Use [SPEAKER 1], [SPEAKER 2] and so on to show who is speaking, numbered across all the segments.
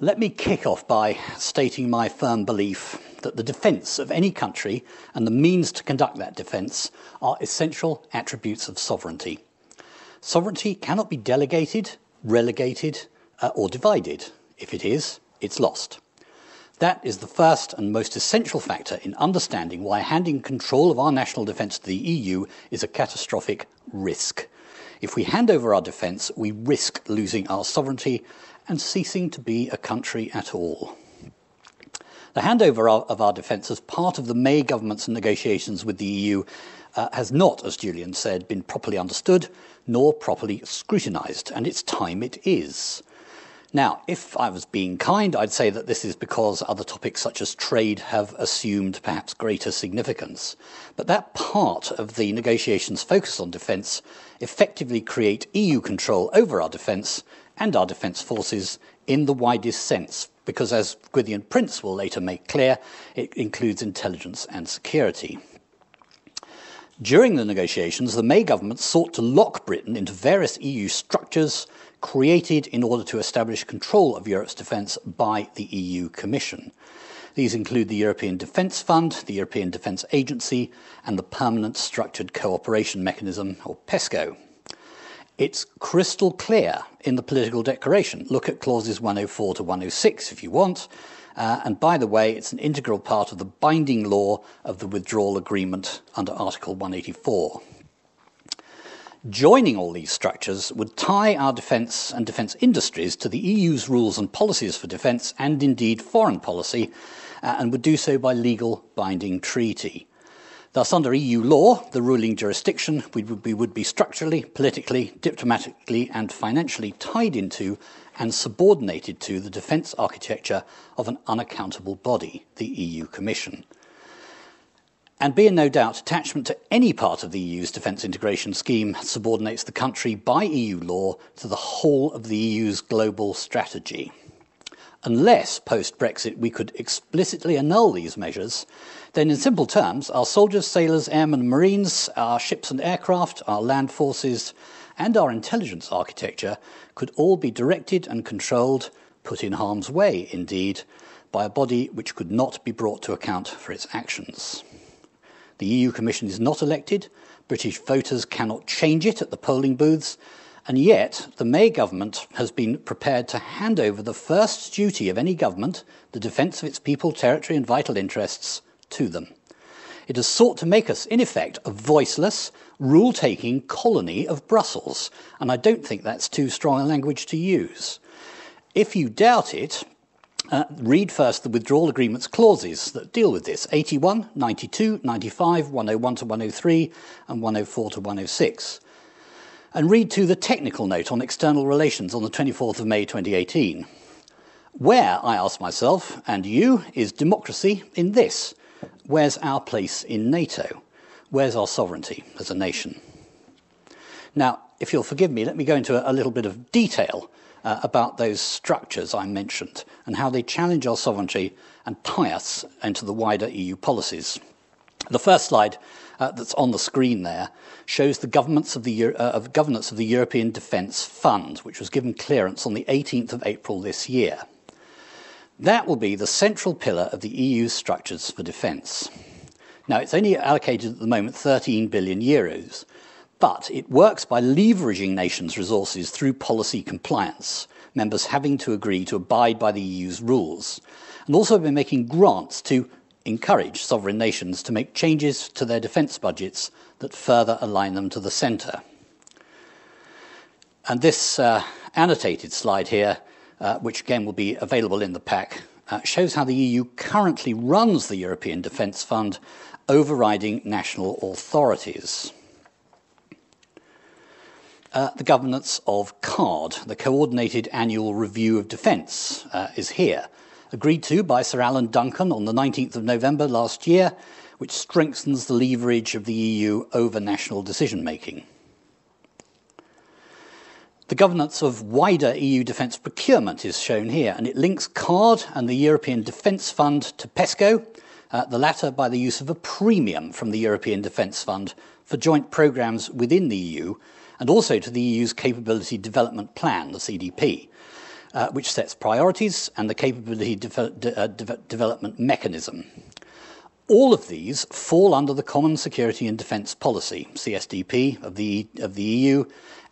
[SPEAKER 1] Let me kick off by stating my firm belief that the defence of any country and the means to conduct that defence are essential attributes of sovereignty. Sovereignty cannot be delegated, relegated, uh, or divided. If it is, it's lost. That is the first and most essential factor in understanding why handing control of our national defence to the EU is a catastrophic risk. If we hand over our defence, we risk losing our sovereignty and ceasing to be a country at all. The handover of our defence as part of the May government's negotiations with the EU uh, has not, as Julian said, been properly understood nor properly scrutinised, and it's time it is. Now, if I was being kind, I'd say that this is because other topics such as trade have assumed perhaps greater significance. But that part of the negotiations focus on defence effectively create EU control over our defence and our defence forces in the widest sense, because as Gwythian Prins will later make clear, it includes intelligence and security. During the negotiations, the May government sought to lock Britain into various EU structures created in order to establish control of Europe's defence by the EU Commission. These include the European Defence Fund, the European Defence Agency, and the Permanent Structured Cooperation Mechanism, or PESCO. It's crystal clear in the political declaration. Look at clauses 104 to 106 if you want. Uh, and by the way, it's an integral part of the binding law of the withdrawal agreement under Article 184. Joining all these structures would tie our defence and defence industries to the EU's rules and policies for defence and indeed foreign policy, uh, and would do so by legal binding treaty. Thus, under EU law, the ruling jurisdiction we would, be, would be structurally, politically, diplomatically, and financially tied into and subordinated to the defence architecture of an unaccountable body, the EU Commission. And be in no doubt, attachment to any part of the EU's defence integration scheme subordinates the country by EU law to the whole of the EU's global strategy. Unless, post Brexit, we could explicitly annul these measures, then, in simple terms, our soldiers, sailors, airmen, and marines, our ships and aircraft, our land forces, and our intelligence architecture could all be directed and controlled, put in harm's way, indeed, by a body which could not be brought to account for its actions. The EU Commission is not elected, British voters cannot change it at the polling booths, and yet the May government has been prepared to hand over the first duty of any government, the defence of its people, territory, and vital interests, to them. It has sought to make us, in effect, a voiceless, rule taking colony of Brussels, and I don't think that's too strong a language to use. If you doubt it, uh, read first the withdrawal agreements clauses that deal with this 81, 92, 95, 101 to 103, and 104 to 106. And read to the technical note on external relations on the 24th of May 2018. Where, I ask myself, and you, is democracy in this? where's our place in NATO? Where's our sovereignty as a nation? Now, if you'll forgive me, let me go into a, little bit of detail uh, about those structures I mentioned and how they challenge our sovereignty and tie us into the wider EU policies. The first slide uh, that's on the screen there shows the governments of the, uh, of governance of the European Defence Fund, which was given clearance on the 18th of April this year. That will be the central pillar of the EU's structures for defence. Now, it's only allocated at the moment 13 billion euros, but it works by leveraging nations' resources through policy compliance, members having to agree to abide by the EU's rules, and also by making grants to encourage sovereign nations to make changes to their defence budgets that further align them to the centre. And this uh, annotated slide here uh, which again will be available in the pack, uh, shows how the EU currently runs the European Defence Fund, overriding national authorities. Uh, the governance of CARD, the Coordinated Annual Review of Defence, uh, is here, agreed to by Sir Alan Duncan on the 19th of November last year, which strengthens the leverage of the EU over national decision making. The governance of wider EU defence procurement is shown here, and it links CARD and the European Defence Fund to PESCO, uh, the latter by the use of a premium from the European Defence Fund for joint programmes within the EU, and also to the EU's Capability Development Plan, the CDP. Uh, which sets priorities and the capability de- de- uh, de- development mechanism. All of these fall under the Common Security and Defence Policy, CSDP, of the, of the EU,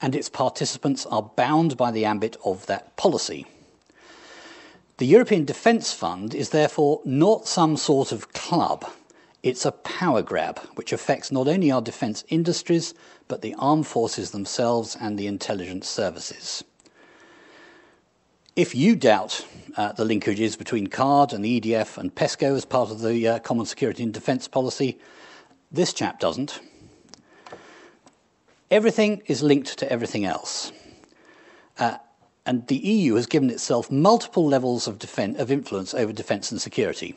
[SPEAKER 1] and its participants are bound by the ambit of that policy. The European Defence Fund is therefore not some sort of club. It's a power grab which affects not only our defence industries, but the armed forces themselves and the intelligence services. If you doubt uh, the linkages between CARD and the EDF and PESCO as part of the uh, Common Security and Defence Policy, this chap doesn't. Everything is linked to everything else. Uh, and the EU has given itself multiple levels of, defen- of influence over defence and security.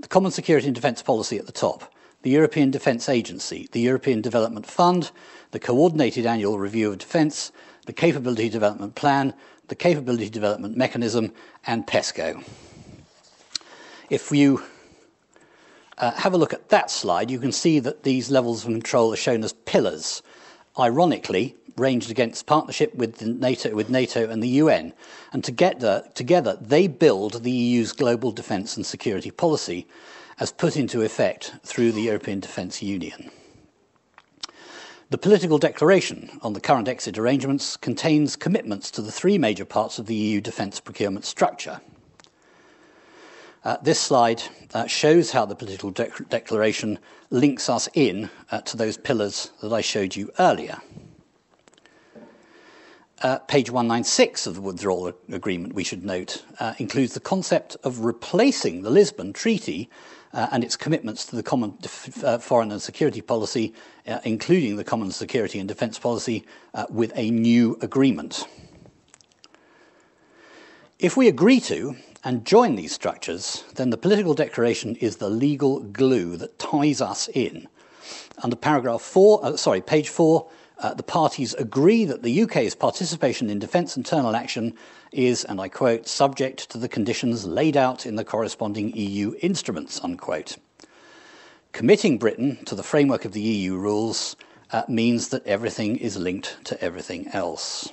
[SPEAKER 1] The Common Security and Defence Policy at the top, the European Defence Agency, the European Development Fund, the Coordinated Annual Review of Defence, the Capability Development Plan, the Capability Development Mechanism, and PESCO. If you uh, have a look at that slide, you can see that these levels of control are shown as pillars, ironically ranged against partnership with NATO, with NATO and the UN. And together, together, they build the EU's global defence and security policy as put into effect through the European Defence Union. The political declaration on the current exit arrangements contains commitments to the three major parts of the EU defence procurement structure. Uh, this slide uh, shows how the political de- declaration links us in uh, to those pillars that I showed you earlier. Uh, page 196 of the withdrawal agreement, we should note, uh, includes the concept of replacing the Lisbon Treaty uh, and its commitments to the common uh, foreign and security policy, uh, including the common security and defence policy, uh, with a new agreement. If we agree to and join these structures, then the political declaration is the legal glue that ties us in. Under paragraph four, uh, sorry, page four, uh, the parties agree that the UK's participation in defence internal action is, and I quote, subject to the conditions laid out in the corresponding EU instruments, unquote. Committing Britain to the framework of the EU rules uh, means that everything is linked to everything else.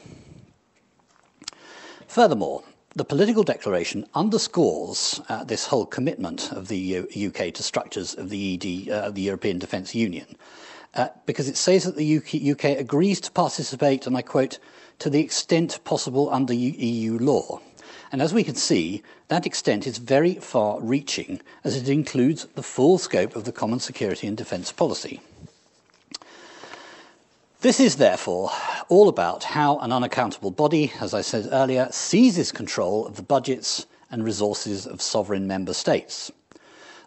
[SPEAKER 1] Furthermore, the political declaration underscores uh, this whole commitment of the UK to structures of the, ED, uh, the European Defence Union uh, because it says that the UK, UK, agrees to participate, and I quote, to the extent possible under EU law. And as we can see, that extent is very far reaching, as it includes the full scope of the common security and defence policy. This is therefore all about how an unaccountable body, as I said earlier, seizes control of the budgets and resources of sovereign member states.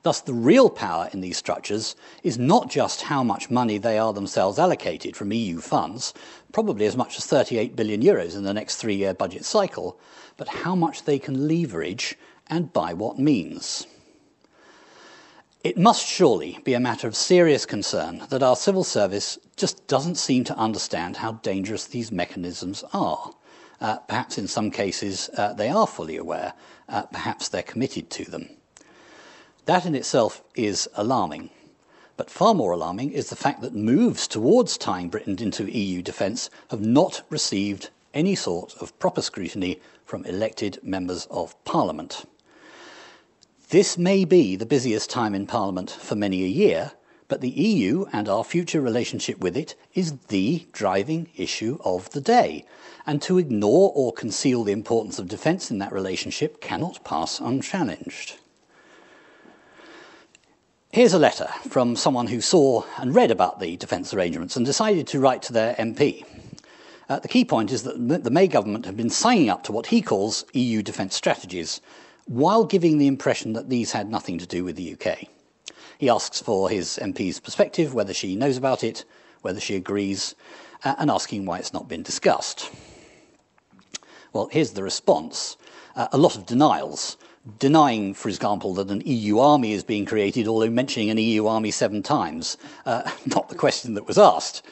[SPEAKER 1] Thus, the real power in these structures is not just how much money they are themselves allocated from EU funds, probably as much as 38 billion euros in the next three year budget cycle, but how much they can leverage and by what means. It must surely be a matter of serious concern that our civil service just doesn't seem to understand how dangerous these mechanisms are. Uh, perhaps in some cases uh, they are fully aware, uh, perhaps they're committed to them. That in itself is alarming. But far more alarming is the fact that moves towards tying Britain into EU defence have not received any sort of proper scrutiny from elected members of Parliament. This may be the busiest time in Parliament for many a year, but the EU and our future relationship with it is the driving issue of the day. And to ignore or conceal the importance of defence in that relationship cannot pass unchallenged. Here's a letter from someone who saw and read about the defence arrangements and decided to write to their MP. Uh, the key point is that the May government have been signing up to what he calls EU defence strategies, while giving the impression that these had nothing to do with the UK. He asks for his MP's perspective, whether she knows about it, whether she agrees, uh, and asking why it's not been discussed. Well, here's the response uh, a lot of denials denying, for example, that an EU army is being created, although mentioning an EU army seven times. Uh, not the question that was asked.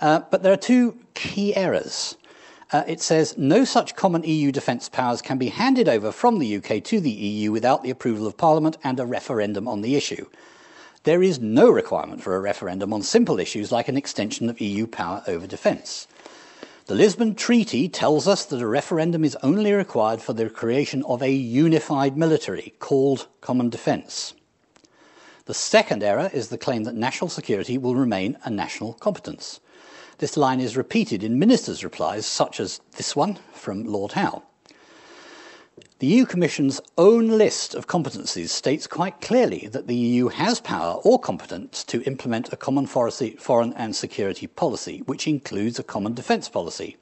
[SPEAKER 1] Uh, but there are two key errors. Uh, it says no such common EU defence powers can be handed over from the UK to the EU without the approval of Parliament and a referendum on the issue. There is no requirement for a referendum on simple issues like an extension of EU power over defence. The Lisbon Treaty tells us that a referendum is only required for the creation of a unified military called common defence. The second error is the claim that national security will remain a national competence. This line is repeated in ministers' replies, such as this one from Lord Howe. The EU Commission's own list of competencies states quite clearly that the EU has power or competence to implement a common foreign and security policy, which includes a common defence policy.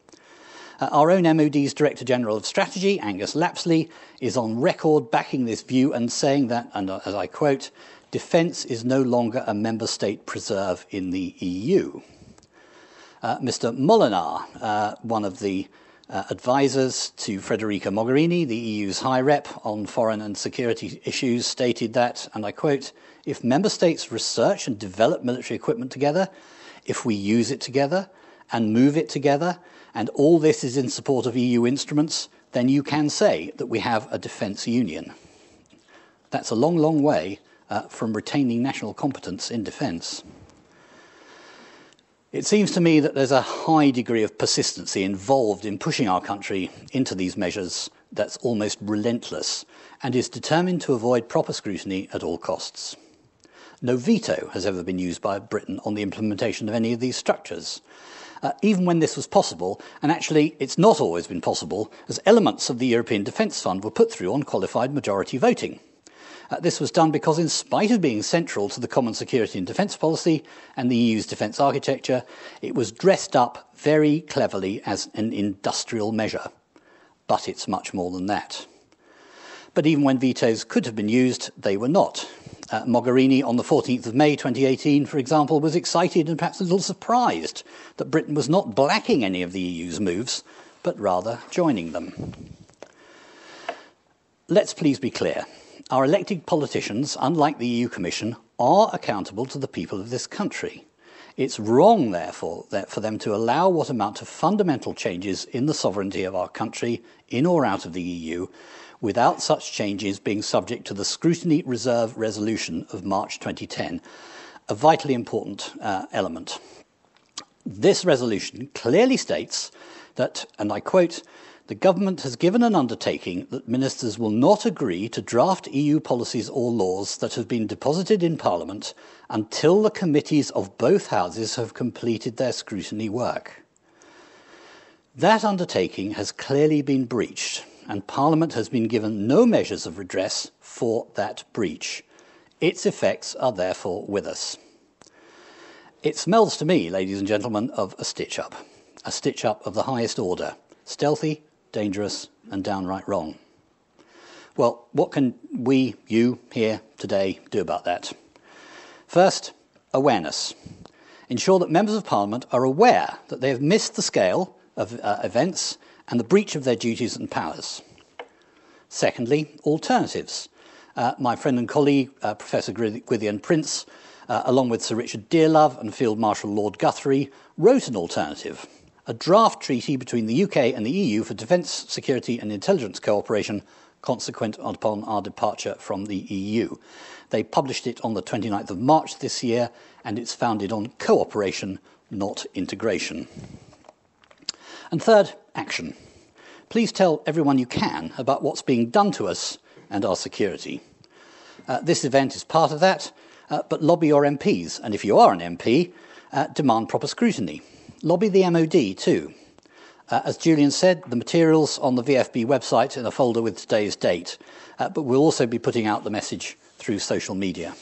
[SPEAKER 1] Uh, our own MOD's Director General of Strategy, Angus Lapsley, is on record backing this view and saying that, and uh, as I quote, defence is no longer a member state preserve in the EU. Uh, Mr. Molinar, uh, one of the uh, advisors to Federica Mogherini, the EU's high rep on foreign and security issues, stated that, and I quote, if member states research and develop military equipment together, if we use it together and move it together, and all this is in support of EU instruments, then you can say that we have a defence union. That's a long, long way uh, from retaining national competence in defence. It seems to me that there's a high degree of persistency involved in pushing our country into these measures that's almost relentless and is determined to avoid proper scrutiny at all costs. No veto has ever been used by Britain on the implementation of any of these structures. Uh, even when this was possible, and actually it's not always been possible, as elements of the European Defence Fund were put through on qualified majority voting. Uh, this was done because, in spite of being central to the common security and defence policy and the EU's defence architecture, it was dressed up very cleverly as an industrial measure. But it's much more than that. But even when vetoes could have been used, they were not. Uh, Mogherini on the 14th of May 2018, for example, was excited and perhaps a little surprised that Britain was not blacking any of the EU's moves, but rather joining them. Let's please be clear. Our elected politicians, unlike the EU Commission, are accountable to the people of this country. It's wrong, therefore, for them to allow what amount to fundamental changes in the sovereignty of our country, in or out of the EU, without such changes being subject to the Scrutiny Reserve Resolution of March 2010, a vitally important uh, element. This resolution clearly states that, and I quote, the government has given an undertaking that ministers will not agree to draft EU policies or laws that have been deposited in Parliament until the committees of both houses have completed their scrutiny work. That undertaking has clearly been breached, and Parliament has been given no measures of redress for that breach. Its effects are therefore with us. It smells to me, ladies and gentlemen, of a stitch up, a stitch up of the highest order, stealthy, dangerous, and downright wrong. Well, what can we, you, here today do about that? First, awareness. Ensure that members of Parliament are aware that they have missed the scale of uh, events and the breach of their duties and powers. Secondly, alternatives. Uh, my friend and colleague, uh, Professor Gwythian Prins, uh, along with Sir Richard Dearlove and Field Marshal Lord Guthrie, wrote an alternative a draft treaty between the UK and the EU for defence, security and intelligence cooperation consequent upon our departure from the EU. They published it on the 29th of March this year, and it's founded on cooperation, not integration. And third, action. Please tell everyone you can about what's being done to us and our security. Uh, this event is part of that, uh, but lobby your MPs, and if you are an MP, uh, demand proper scrutiny. Lobby the MOD too. Uh, as Julian said, the materials on the VFB website in a folder with today's date, uh, but we'll also be putting out the message through social media.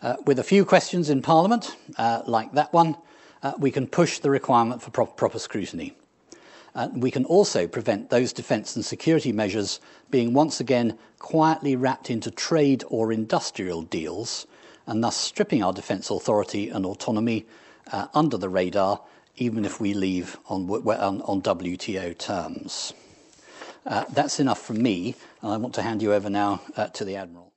[SPEAKER 1] Uh, with a few questions in Parliament, uh, like that one, uh, we can push the requirement for pro proper scrutiny. Uh, we can also prevent those defence and security measures being once again quietly wrapped into trade or industrial deals and thus stripping our defence authority and autonomy uh, under the radar, even if we leave on, on, on WTO terms. Uh, that's enough from me, and I want to hand you over now uh, to the Admiral.